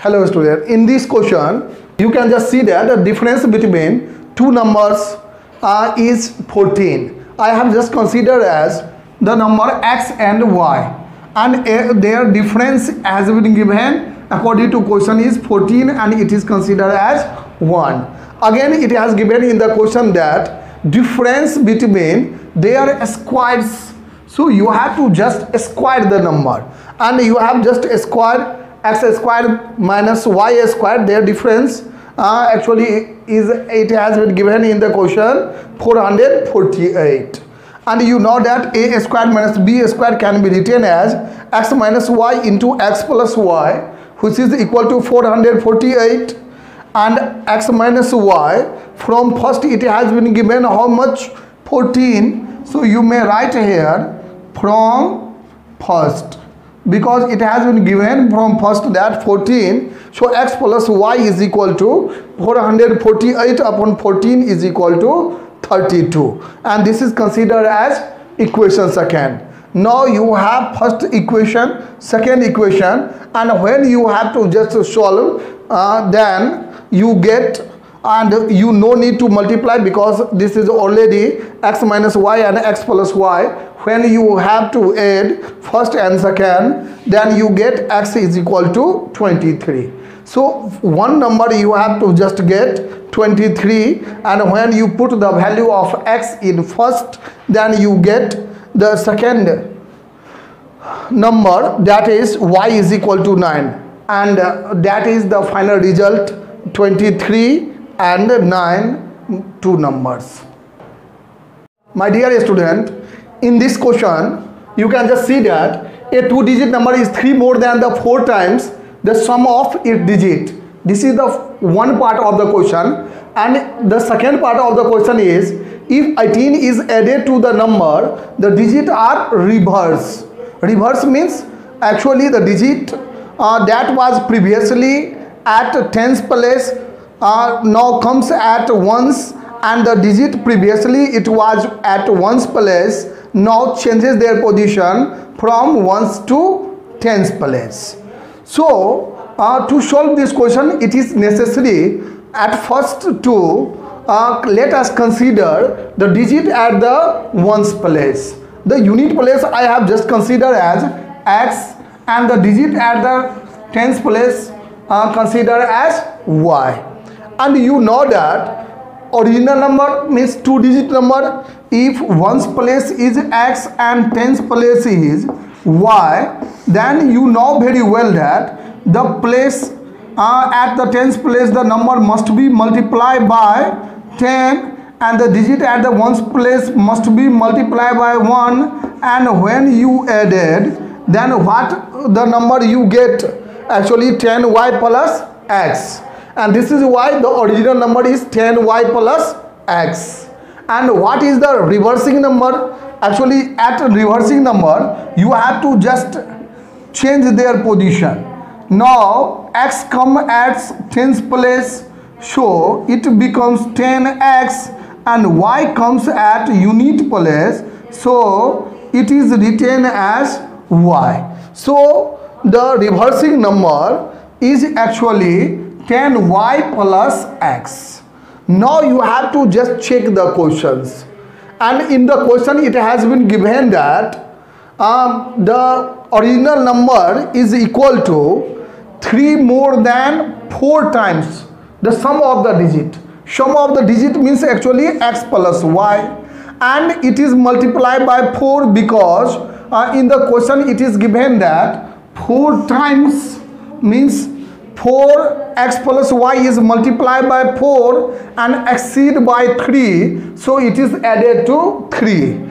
Hello student. In this question, you can just see that the difference between two numbers uh, is 14. I have just considered as the number x and y and uh, their difference has been given according to question is 14 and it is considered as 1. Again it has given in the question that difference between their squares. So you have to just square the number and you have just square x square minus y square their difference uh, actually is it has been given in the question 448 and you know that a square minus b square can be written as x minus y into x plus y which is equal to 448 and x minus y from first it has been given how much? 14 so you may write here from first because it has been given from first that 14 so x plus y is equal to 448 upon 14 is equal to 32 and this is considered as equation second. Now you have first equation second equation. And when you have to just solve uh, then you get and you no need to multiply because this is already x minus y and x plus y. When you have to add first and second then you get x is equal to 23 so one number you have to just get 23 and when you put the value of x in first then you get the second number that is y is equal to 9 and that is the final result 23 and 9 two numbers. My dear student in this question you can just see that a two digit number is 3 more than the 4 times the sum of its digit. This is the one part of the question. And the second part of the question is if 18 is added to the number the digit are reverse. Reverse means actually the digit uh, that was previously at tens place uh, now comes at ones and the digit previously it was at ones place now changes their position from ones to tens place. So uh, to solve this question it is necessary at first to uh, let us consider the digit at the ones place. The unit place I have just considered as x and the digit at the tens place uh, considered as y and you know that original number means two digit number. If ones place is x and tens place is y then you know very well that the place uh, at the tens place the number must be multiplied by 10 and the digit at the ones place must be multiplied by 1 and when you added then what the number you get? Actually 10y plus x and this is why the original number is 10y plus x. And what is the reversing number? Actually at reversing number you have to just change their position. Now x come at tens place so it becomes 10x and y comes at unit place so it is written as y. So the reversing number is actually 10y plus x. Now you have to just check the questions. And in the question it has been given that um, the original number is equal to 3 more than 4 times the sum of the digit. Sum of the digit means actually x plus y and it is multiplied by 4 because uh, in the question it is given that 4 times means 4x plus y is multiplied by 4 and exceed by 3 so it is added to 3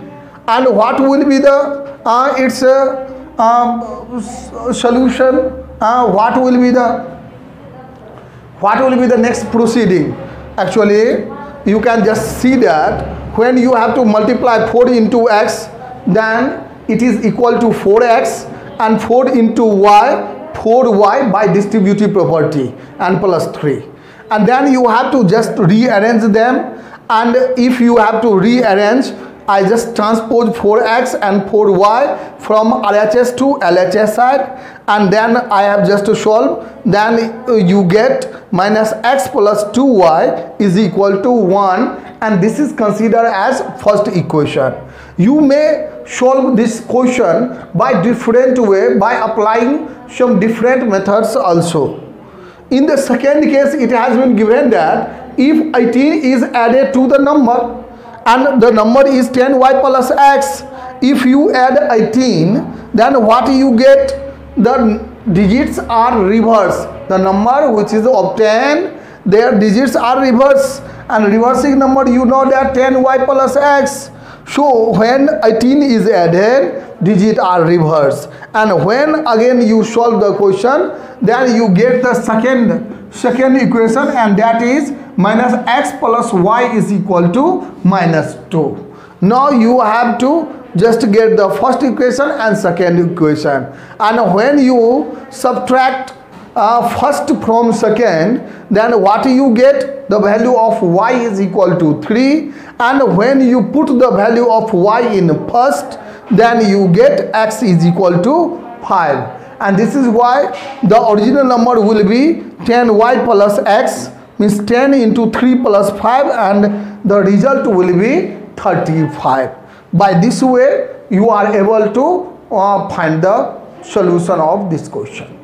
and what will be the uh, its uh, um, solution? Uh, what will be the what will be the next proceeding? Actually you can just see that when you have to multiply 4 into x then it is equal to 4x and 4 into y 4y by distributive property and plus 3 and then you have to just rearrange them. And if you have to rearrange I just transpose 4x and 4y from RHS to LHS side. And then I have just to solve then you get minus x plus 2y is equal to 1 and this is considered as first equation. You may solve this question by different way by applying some different methods also. In the second case it has been given that if 18 is added to the number and the number is 10y plus x if you add 18 then what you get? The digits are reverse the number which is obtained their digits are reverse and reversing number you know that 10y plus x so when 18 is added digits are reversed. And when again you solve the question then you get the second second equation and that is minus x plus y is equal to minus 2 now you have to just get the first equation and second equation. And when you subtract uh, first from second then what you get? The value of y is equal to 3 and when you put the value of y in first then you get x is equal to 5 and this is why the original number will be 10y plus x means 10 into 3 plus 5 and the result will be 35 by this way you are able to uh, find the solution of this question